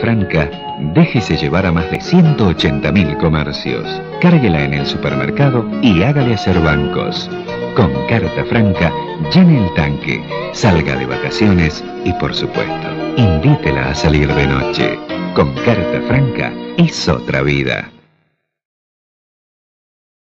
franca, déjese llevar a más de 180.000 comercios. Cárguela en el supermercado y hágale hacer bancos. Con carta franca, llene el tanque, salga de vacaciones y por supuesto, invítela a salir de noche. Con carta franca es otra vida.